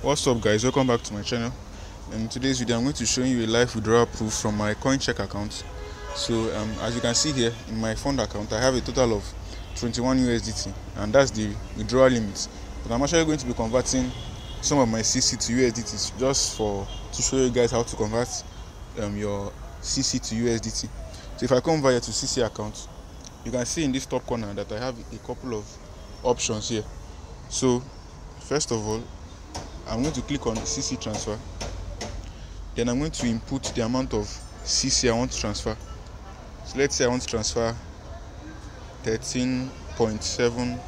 what's up guys? Welcome back to my channel. In today's video i'm going to show you a live withdrawal proof from my coincheck account. So um, as you can see here in my fund account i have a total of 21 usdt and that's the withdrawal limit. But i'm actually going to be converting some of my cc to usdt just for to show you guys how to convert um, your cc to usdt so if i come via to cc account you can see in this top corner that i have a couple of options here. So first of all i'm going to click on cc transfer. Then i'm going to input the amount of cc i want to transfer. So let's say i want to transfer 13.7519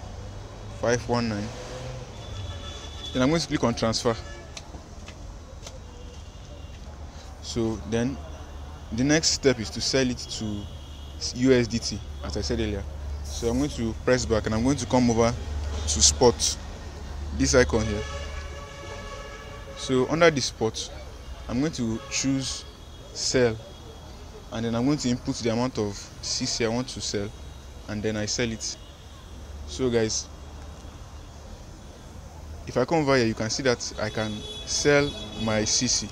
then i'm going to click on transfer. So then the next step is to sell it to usdt as i said earlier. So i'm going to press back and i'm going to come over to spot this icon here so under this spot i'm going to choose sell. And then i'm going to input the amount of cc i want to sell. And then i sell it. So guys if i come over here you can see that i can sell my cc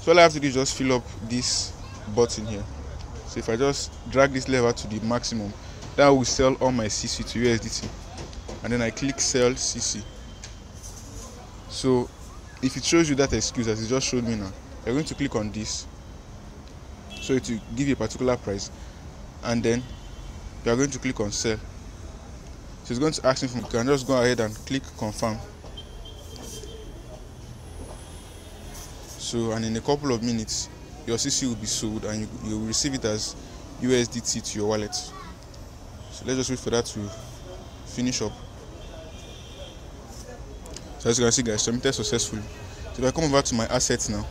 so all i have to do is just fill up this button here. So if i just drag this lever to the maximum that will sell all my cc to usdt and then i click sell cc so if it shows you that excuse as it just showed me now you're going to click on this. So it will give you a particular price. And then you are going to click on sell. So it's going to ask me you can just go ahead and click confirm. So and in a couple of minutes your cc will be sold and you, you will receive it as usdt to your wallet. So let's just wait for that to finish up so as you can see guys submitted successfully so if i come over to my assets now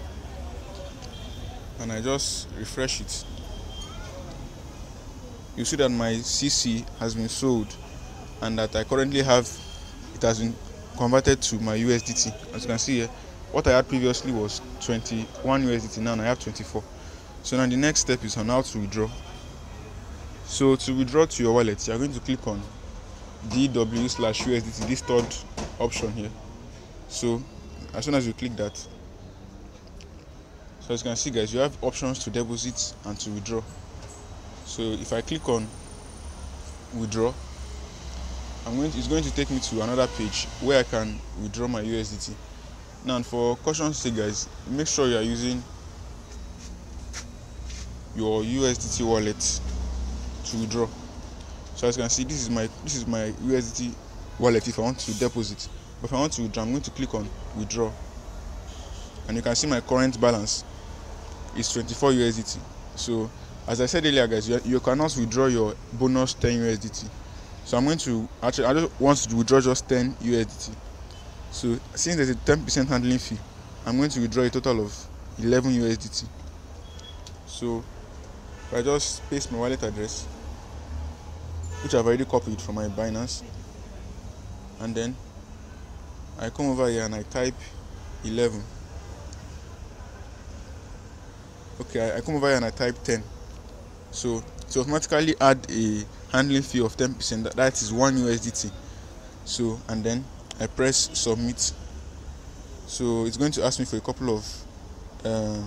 and i just refresh it you see that my cc has been sold and that i currently have it has been converted to my usdt as you can see here what i had previously was 21 usdt now i have 24 so now the next step is on how to withdraw. So to withdraw to your wallet you are going to click on dw slash usdt this third option here so as soon as you click that so as you can see guys you have options to deposit and to withdraw. So if i click on withdraw i'm going to, it's going to take me to another page where i can withdraw my usdt now for caution's sake guys make sure you are using your usdt wallet to withdraw. So as you can see this is my this is my usdt wallet if i want to deposit but if i want to withdraw i'm going to click on withdraw. And you can see my current balance is 24 usdt so as i said earlier guys you, you cannot withdraw your bonus 10 usdt so i'm going to actually i just want to withdraw just 10 usdt so since there's a 10 percent handling fee i'm going to withdraw a total of 11 usdt so i just paste my wallet address which i've already copied from my binance and then i come over here and i type 11 okay I, come over here and i type 10 so to automatically add a handling fee of 10 percent that, that is 1 usdt so and then i press submit. So it's going to ask me for a couple of uh,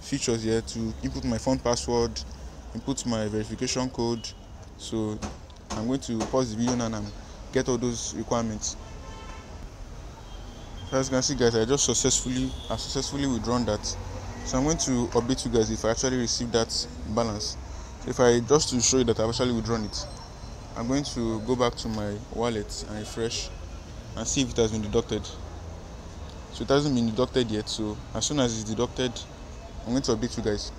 features here to input my phone password input my verification code. So i'm going to pause the video and get all those requirements as you can see guys i just successfully i successfully withdrawn that. So i'm going to update you guys if i actually received that balance. If i just to show you that i've actually withdrawn it i'm going to go back to my wallet and refresh and see if it has been deducted. So it hasn't been deducted yet so as soon as it's deducted i'm going to update you guys.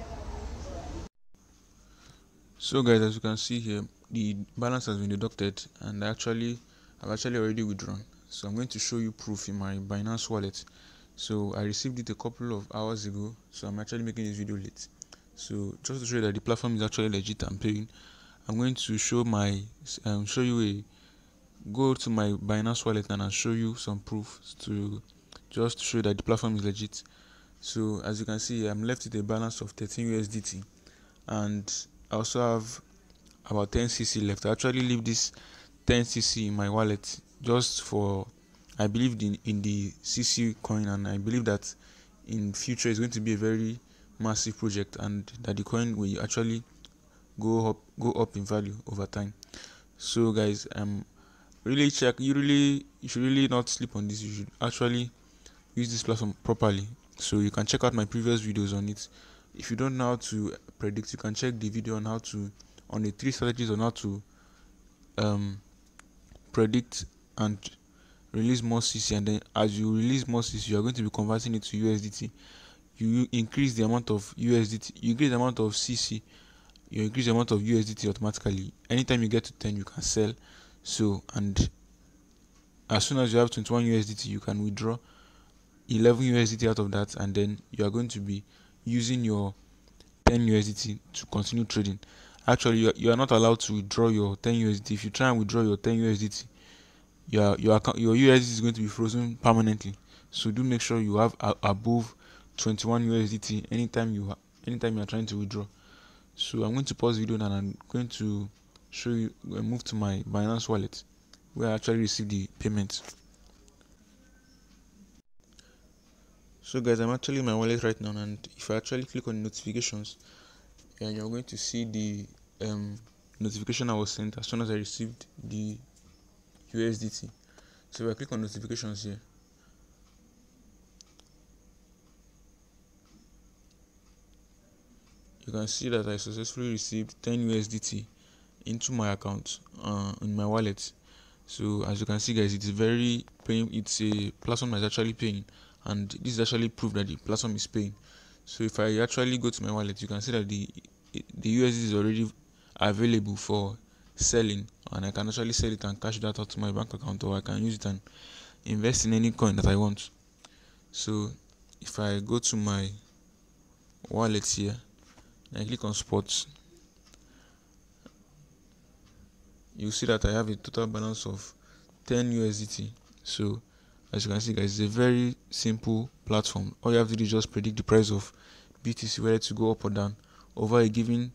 So guys as you can see here the balance has been deducted and actually i've actually already withdrawn so i'm going to show you proof in my binance wallet. So i received it a couple of hours ago. So i'm actually making this video late. So just to show you that the platform is actually legit and paying i'm going to show my um, show you a go to my binance wallet and i'll show you some proof to just show that the platform is legit. So as you can see i'm left with a balance of 13 usdt and i also have about 10 cc left. I actually leave this 10 cc in my wallet just for I believe in in the CC coin, and I believe that in future it's going to be a very massive project, and that the coin will actually go up go up in value over time. So, guys, um, really check. You really you should really not sleep on this. You should actually use this platform properly. So you can check out my previous videos on it. If you don't know how to predict, you can check the video on how to on the three strategies on how to um predict and release more CC and then as you release more CC you are going to be converting it to USDT you increase the amount of USDT you increase the amount of CC you increase the amount of USDT automatically. Anytime you get to 10 you can sell. So and as soon as you have 21 USDT you can withdraw 11 USDT out of that and then you are going to be using your 10 USDT to continue trading. Actually you are, you are not allowed to withdraw your 10 USDT if you try and withdraw your 10 USDT your your account your USDT is going to be frozen permanently. So do make sure you have above 21 USDT anytime you anytime you are trying to withdraw. So I'm going to pause video and I'm going to show you uh, move to my Binance wallet where I actually receive the payment. So guys I'm actually in my wallet right now and if I actually click on notifications and you're going to see the um, notification I was sent as soon as I received the USDT. So I click on notifications here, you can see that I successfully received 10 USDT into my account uh, in my wallet. So as you can see, guys, it is very paying. It's a platform that's actually paying, and this is actually proof that the platform is paying. So if I actually go to my wallet, you can see that the the USD is already available for selling and I can actually sell it and cash that out to my bank account or I can use it and invest in any coin that I want. So if I go to my wallet here and I click on sports, you see that I have a total balance of 10 USDT. So as you can see guys, it's a very simple platform. All you have to do is just predict the price of BTC whether to go up or down over a given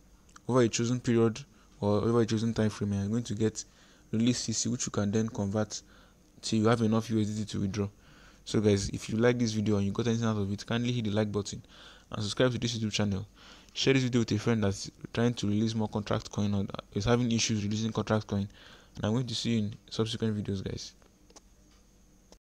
over a chosen period or a chosen time frame you're going to get release cc which you can then convert till you have enough usdt to withdraw. So guys if you like this video and you got anything out of it kindly hit the like button and subscribe to this youtube channel. Share this video with a friend that's trying to release more contract coin or is having issues releasing contract coin. And i'm going to see you in subsequent videos guys